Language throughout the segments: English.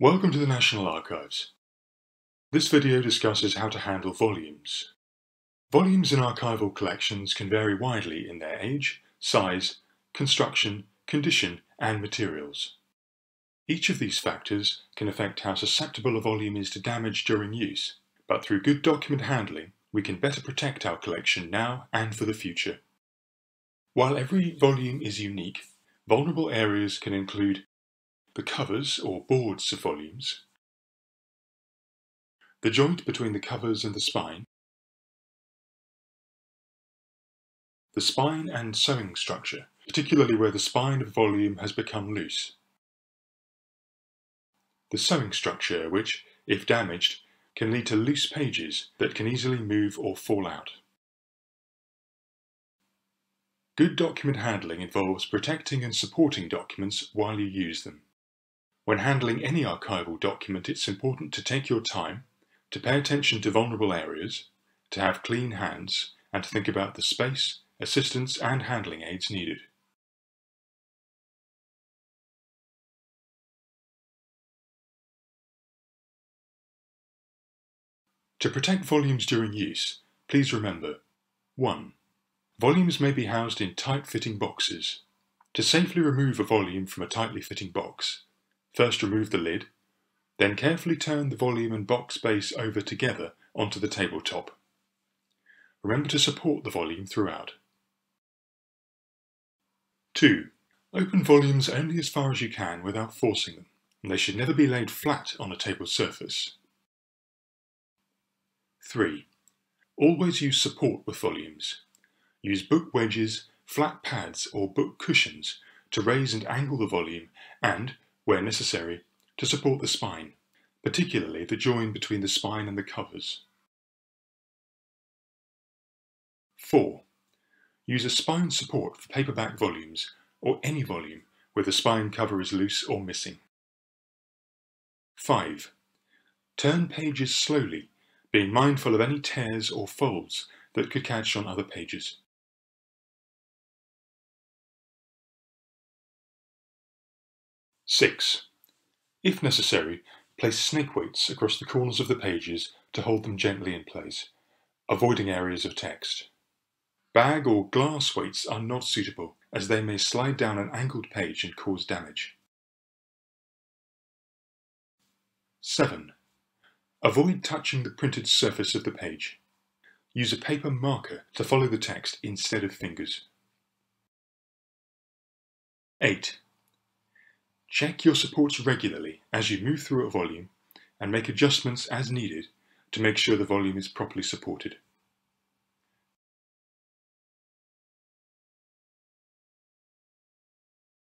Welcome to the National Archives. This video discusses how to handle volumes. Volumes in archival collections can vary widely in their age, size, construction, condition, and materials. Each of these factors can affect how susceptible a volume is to damage during use, but through good document handling, we can better protect our collection now and for the future. While every volume is unique, vulnerable areas can include the covers or boards of volumes, the joint between the covers and the spine, the spine and sewing structure, particularly where the spine of volume has become loose, the sewing structure which, if damaged, can lead to loose pages that can easily move or fall out. Good document handling involves protecting and supporting documents while you use them. When handling any archival document, it's important to take your time, to pay attention to vulnerable areas, to have clean hands, and to think about the space, assistance, and handling aids needed. To protect volumes during use, please remember 1. Volumes may be housed in tight-fitting boxes. To safely remove a volume from a tightly fitting box, First remove the lid, then carefully turn the volume and box base over together onto the tabletop. Remember to support the volume throughout. 2. Open volumes only as far as you can without forcing them, and they should never be laid flat on a table surface. 3. Always use support with volumes. Use book wedges, flat pads or book cushions to raise and angle the volume and, where necessary, to support the spine, particularly the join between the spine and the covers. 4. Use a spine support for paperback volumes or any volume where the spine cover is loose or missing. 5. Turn pages slowly, being mindful of any tears or folds that could catch on other pages. 6. If necessary, place snake weights across the corners of the pages to hold them gently in place, avoiding areas of text. Bag or glass weights are not suitable as they may slide down an angled page and cause damage. 7. Avoid touching the printed surface of the page. Use a paper marker to follow the text instead of fingers. 8. Check your supports regularly as you move through a volume and make adjustments as needed to make sure the volume is properly supported.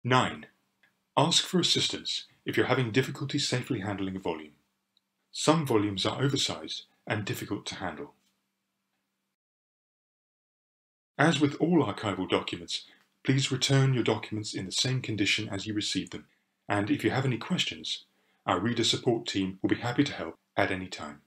Nine, ask for assistance if you're having difficulty safely handling a volume. Some volumes are oversized and difficult to handle. As with all archival documents, please return your documents in the same condition as you received them. And if you have any questions, our reader support team will be happy to help at any time.